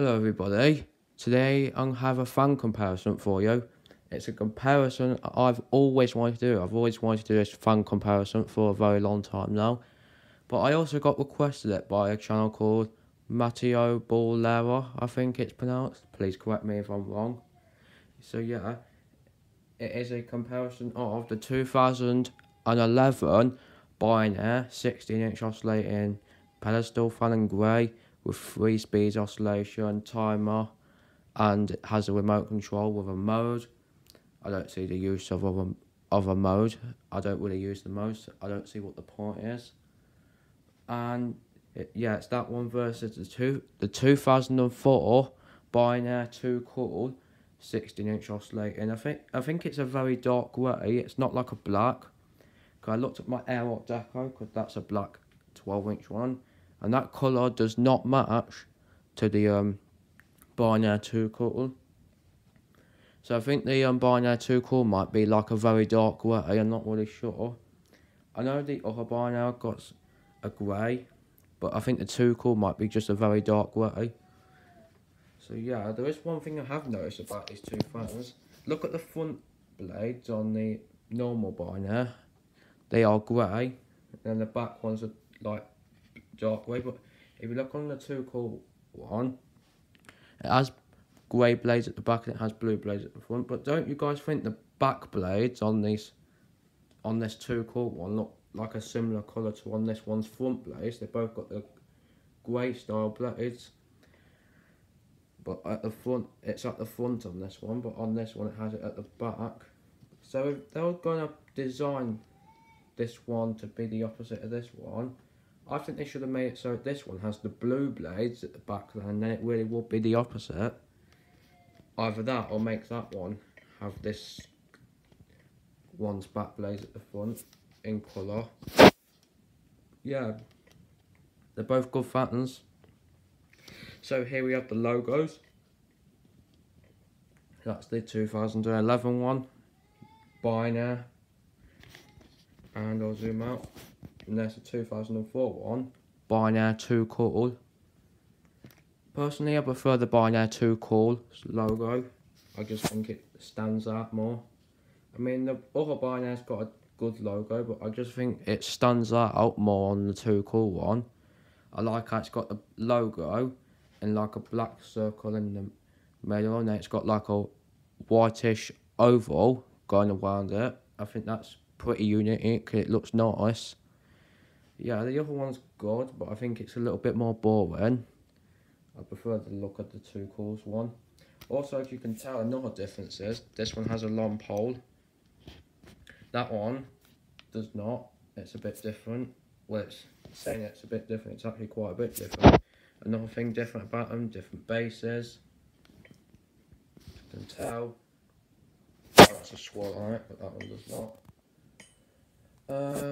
Hello everybody. Today I'm have a fun comparison for you. It's a comparison I've always wanted to do. I've always wanted to do this fun comparison for a very long time now. But I also got requested it by a channel called Matteo Ballera, I think it's pronounced. Please correct me if I'm wrong. So yeah, it is a comparison of the 2011 Bionaire 16 inch oscillating pedestal fan and grey with three speeds oscillation, timer, and it has a remote control with a mode. I don't see the use of a, of a mode. I don't really use the most. I don't see what the point is. And it, yeah, it's that one versus the two the 2004 Bionaire 2 Cool 16 inch oscillating. I think I think it's a very dark grey. It's not like a black. Cause I looked at my Airlock Deco because that's a black 12 inch one and that colour does not match to the um, Bionaire 2 Cool. So I think the um, Bionaire 2 Cool might be like a very dark grey, I'm not really sure. I know the other Bionaire got a grey, but I think the 2 Cool might be just a very dark grey. So yeah, there is one thing I have noticed about these two phones. Look at the front blades on the normal Bionaire. They are grey, and the back ones are like dark grey, but if you look on the 2 Cool one, it has grey blades at the back and it has blue blades at the front. But don't you guys think the back blades on these, on this 2 Cool one look like a similar colour to on this one's front blades? They both got the grey style blades. But at the front, it's at the front on this one, but on this one it has it at the back. So if they were going to design this one to be the opposite of this one, I think they should have made it so this one has the blue blades at the back and then it really would be the opposite. Either that or make that one have this one's back blades at the front in colour. Yeah, they're both good patterns. So here we have the logos. That's the 2011 one. Bionaire. And I'll zoom out. And that's a 2004 one, Bionaire 2 Cool. Personally, I prefer the Bionaire 2 Cool logo. I just think it stands out more. I mean, the other Bionaire's got a good logo, but I just think it stands out more on the 2 Cool one. I like how it's got the logo and like a black circle in the middle, and it's got like a whitish oval going around it. I think that's pretty unique. It looks nice. Yeah, the other one's good, but I think it's a little bit more boring. I prefer the look of the 2 Cools one. Also, if you can tell, another difference is this one has a long pole. That one does not. It's a bit different. Well, it's saying it's a bit different. It's actually quite a bit different. Another thing different about them, different bases. You can tell. Oh, that's a swirl on it, but that one does not. And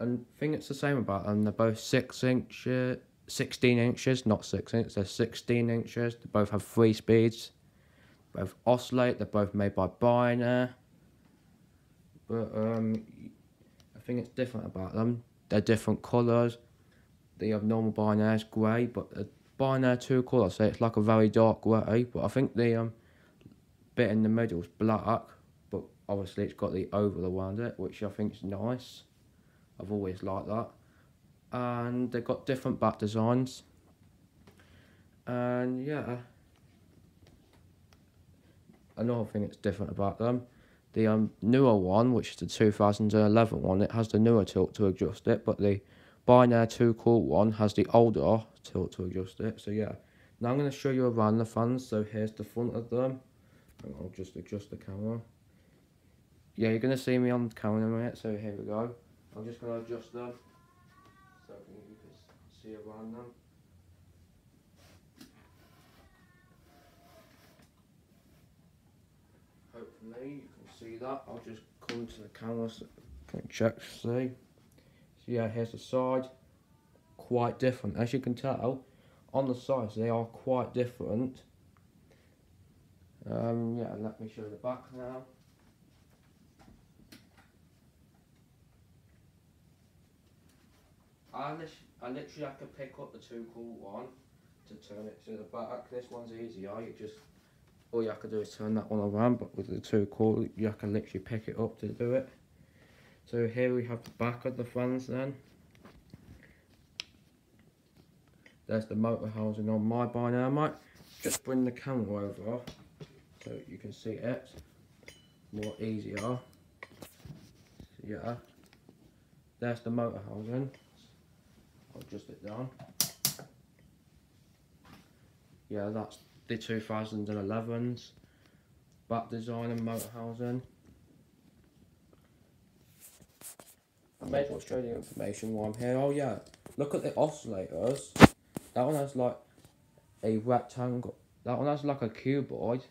I think it's the same about them. They're both six inches, 16 inches, not six inches, they're 16 inches. They both have three speeds. Both oscillate, they're both made by Bionaire. But um, I think it's different about them. They're different colours. They have normal Bionaire is grey, but the Bionaire 2 colour, so it's like a very dark grey. But I think the um, bit in the middle is black, but obviously it's got the oval around it, which I think is nice. I've always liked that. And they've got different back designs. And yeah. Another thing that's different about them. The um, newer one, which is the 2011 one, it has the newer tilt to adjust it, but the Bionaire 2 Cool one has the older tilt to adjust it. So yeah, now I'm going to show you around the fans. So here's the front of them. And I'll just adjust the camera. Yeah, you're going to see me on the camera in a minute, so here we go. I'm just going to adjust them so you can see around them. Hopefully you can see that. I'll just come to the camera so you can check see. So yeah, here's the side. Quite different. As you can tell, on the sides they are quite different. Um, yeah, let me show the back now. I, I literally have to pick up the 2 Cool one to turn it to the back. This one's easier. You just all you have to do is turn that one around, but with the two Cool, you can literally pick it up to do it. So here we have the back of the fans then. There's the motor housing on my bike now. I might just bring the camera over so you can see it more easier. Yeah, there's the motor housing. Adjust it down. Yeah, that's the 2011s. Back design and motor housing. I may as well show you information while I'm here. Oh yeah, look at the oscillators. That one has like a rectangle. That one has like a cuboid,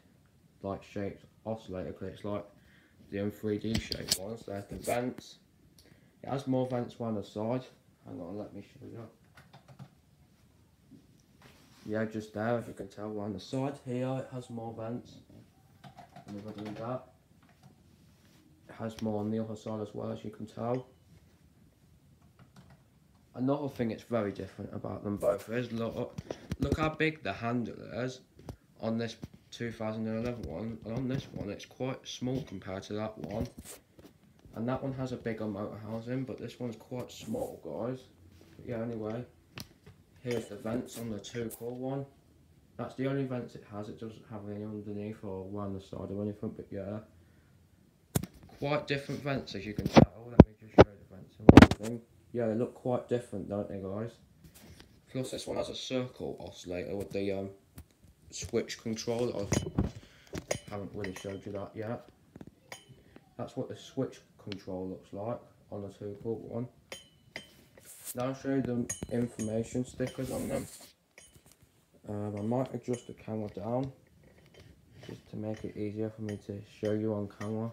like shaped oscillator. Cause it's like the M3D shaped ones. There's the vents. It has more vents around the side. Hang on, let me show you. Yeah, just there, if you can tell, around the side here, it has more vents. And that, it has more on the other side as well, as you can tell. Another thing it's very different about them both is look, look how big the handle is on this 2011 one, and on this one it's quite small compared to that one. And that one has a bigger motor housing, but this one's quite small, guys. But yeah, anyway, here's the vents on the two Cool one. That's the only vents it has. It doesn't have any underneath or around the side or anything, but yeah. Quite different vents, as you can tell. Let me just show the vents and everything. Yeah, they look quite different, don't they, guys? Plus, this one has a circle oscillator with the um, switch control. I haven't really showed you that yet. That's what the switch control looks like on the two port one. Now I'll show you the information stickers on them. Um, I might adjust the camera down just to make it easier for me to show you on camera.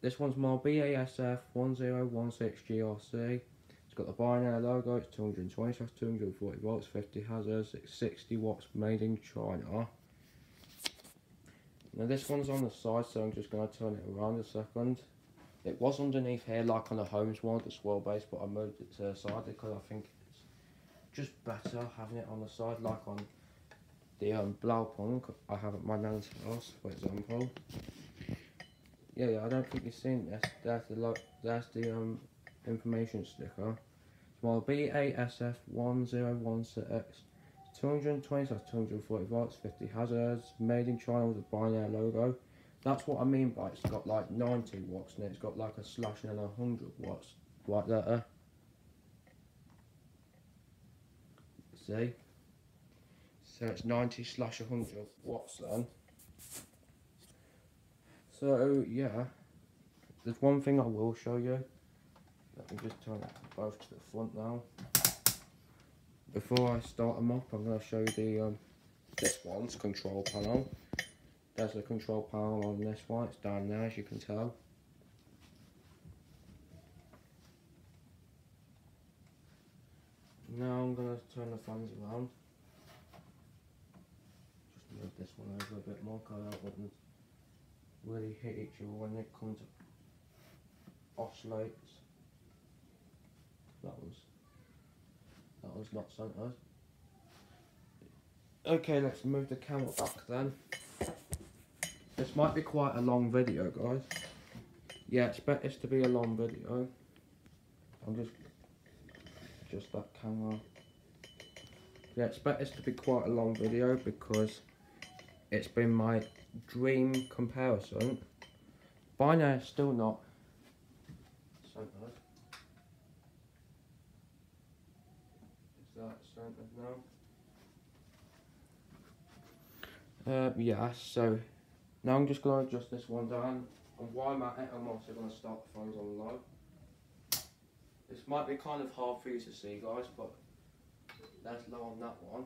This one's more BASF 1016 GRC. It's got the Bionaire logo, it's 220 240 volts, 50 hazards, it's 60 watts made in China. Now this one's on the side, so I'm just going to turn it around a second. It was underneath here, like on the Holmes one, the swirl base, but I moved it to the side because I think it's just better having it on the side, like on the um, Blaupunkt I have at my nan's house, for example. Yeah, yeah, I don't think you've seen this. There's the there's the um information sticker. Small BASF 1016 220 to 240 volts, 50 hazards, made in China with a Bionaire logo. That's what I mean by it's got like 90 watts and it's got like a slash and a 100 watts right there. Uh. See? So it's 90 slash 100 watts then. So yeah, there's one thing I will show you. Let me just turn it both to the front now before I start them up, I'm going to show you the um, this one's control panel. There's the control panel on this one, it's down there as you can tell. Now I'm going to turn the fans around. Just move this one over a bit more because I don't want them really hit each other when it comes to oscillates. That was was not. Okay, let's move the camera back then. This might be quite a long video, guys. Yeah, expect this to be a long video. I'm just just that camera. Yeah, expect this to be quite a long video because it's been my dream comparison. By now, still not centered. that now. Uh, yeah, so now I'm just going to adjust this one down. And while I'm at it, I'm also going to start the fans on low. This might be kind of hard for you to see, guys, but that's low on that one.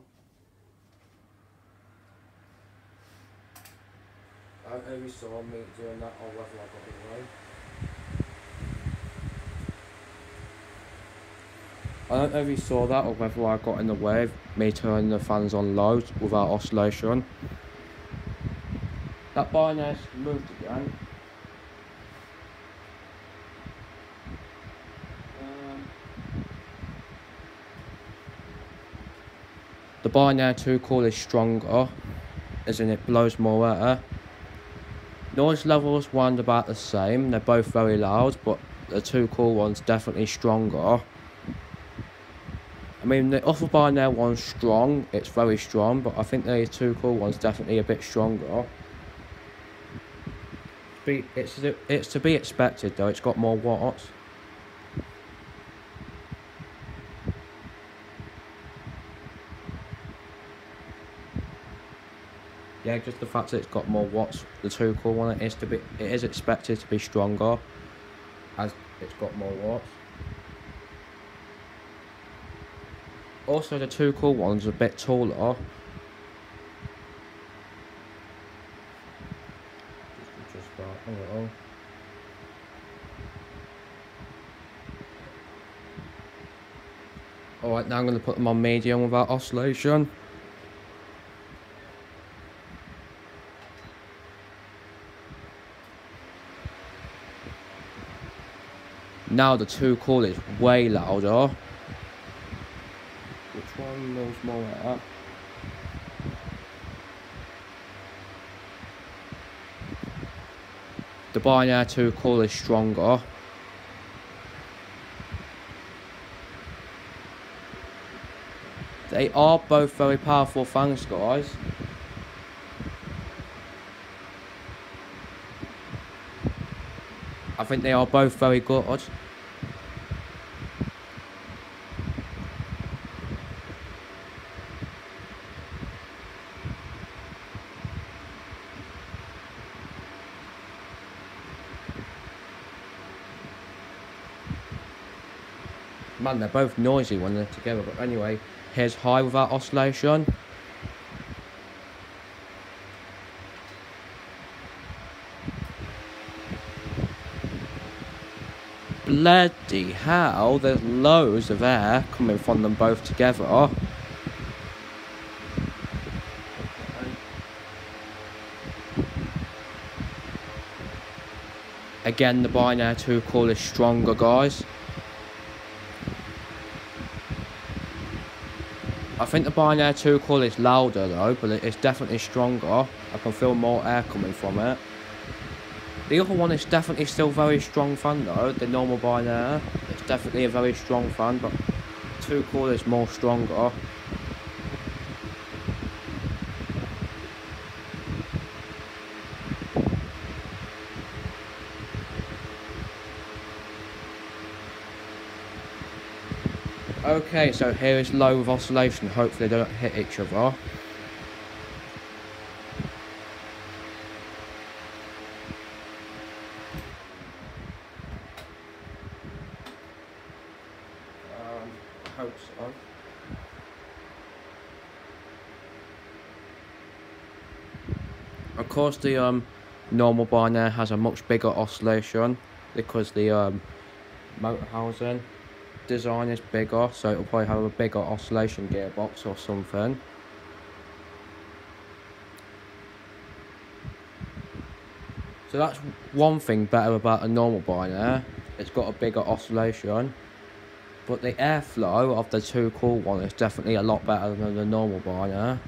I don't know if you saw me doing that or whether I got it right. I don't know if you saw that or whether I got in the way of me turning the fans on low without oscillation. That Bionaire moved again. The Bionaire 2 Cool is stronger, as in it blows more air. Noise levels round about the same, they're both very loud, but the 2 Cool one's definitely stronger. I mean, the other Bionaire one's strong, it's very strong, but I think the 2 Cool one's definitely a bit stronger. Be, It's, it's to be expected though, it's got more watts. yeah, just the fact that it's got more watts, the two Cool one it is to be, it is expected to be stronger, as it's got more watts. Also, the two Cool one's are a bit taller. Alright, now I'm going to put them on medium without oscillation. Now the two Cool is way louder. More at? The Bionaire 2 Cool is stronger. They are both very powerful fans, guys. I think they are both very good. Man, they're both noisy when they're together. But anyway, here's high without oscillation. Bloody hell, there's loads of air coming from them both together. Again, the Bionaire 2 Cool is stronger, guys. I think the Bionaire 2 Cool is louder though, but it's definitely stronger. I can feel more air coming from it. The other one is definitely still very strong fan though, the normal Bionaire. It's definitely a very strong fan, but 2 Cool is more stronger. Okay, so here is low with oscillation. Hopefully they don't hit each other. so. Of course, the um, normal Bionaire has a much bigger oscillation because the um, motor housing design is bigger, so it'll probably have a bigger oscillation gearbox or something. So that's one thing better about a normal Bionaire. It's got a bigger oscillation. But the airflow of the two cool one is definitely a lot better than the normal Bionaire.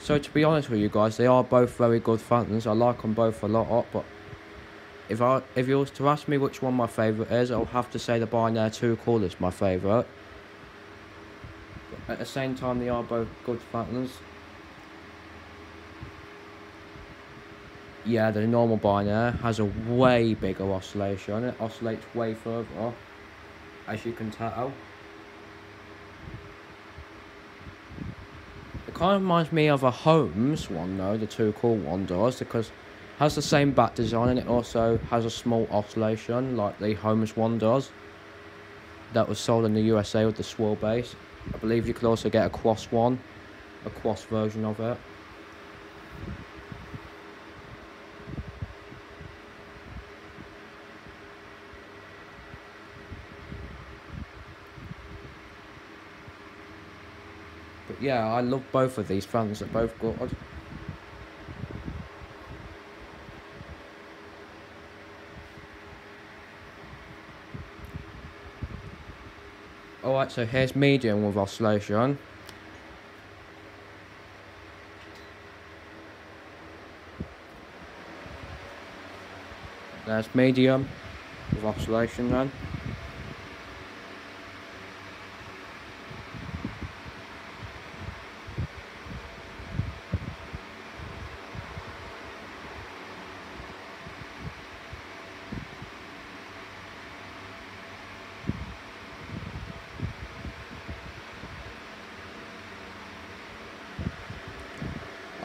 So to be honest with you guys, they are both very good fans. I like them both a lot, but if I if you was to ask me which one my favourite is, I'll have to say the Bionaire 2 Cool is my favourite. At the same time, they are both good fans. Yeah, the normal Bionaire has a way bigger oscillation. It oscillates way further as you can tell. It kind of reminds me of a Holmes one though, the two Cool one does, because has the same back design and it also has a small oscillation like the Holmes one does. That was sold in the USA with the swirl base. I believe you could also get a Quas one, a Quas version of it. But yeah, I love both of these fans. They're both good. so here's medium with oscillation. There's medium with oscillation then.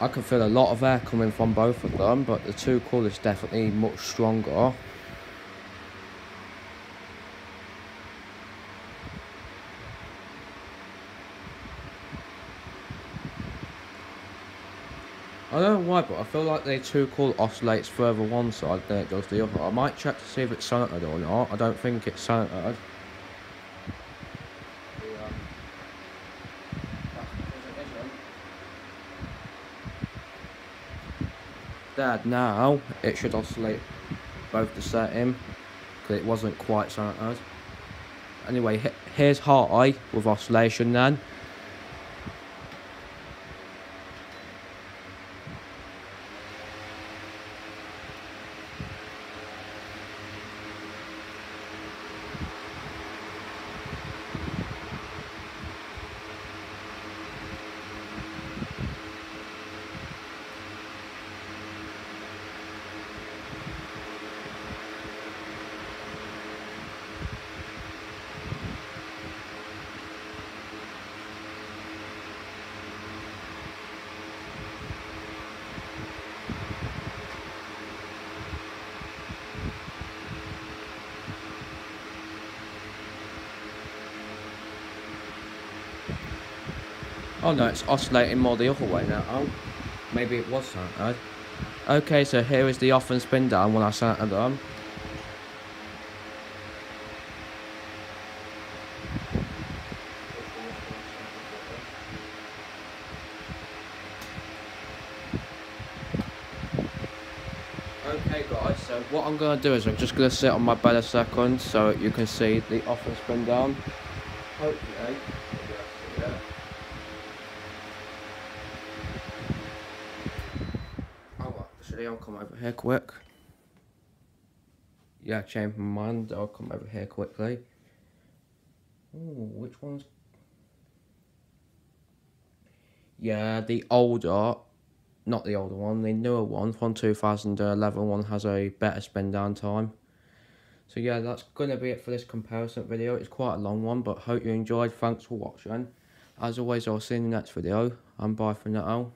I can feel a lot of air coming from both of them, but the two cool is definitely much stronger. I don't know why, but I feel like the two cool oscillates further one side than it does the other. I might check to see if it's centered or not. I don't think it's centered. Dad, now it should oscillate both the setting because it wasn't quite so centered. Anyway, here's high with oscillation then. Oh no, it's oscillating more the other way now. Oh, maybe it was centered. Okay, so here is the off and spin down when I centered them. Okay guys, so what I'm going to do is I'm just going to sit on my bed a second so you can see the off and spin down. Hopefully. I'll come over here quick. Yeah, change my mind. I'll come over here quickly. Oh, which one's... Yeah, the older, not the older one, the newer one from 2011 one has a better spin down time. So yeah, that's going to be it for this comparison video. It's quite a long one, but hope you enjoyed. Thanks for watching. As always, I'll see you in the next video. And bye for now.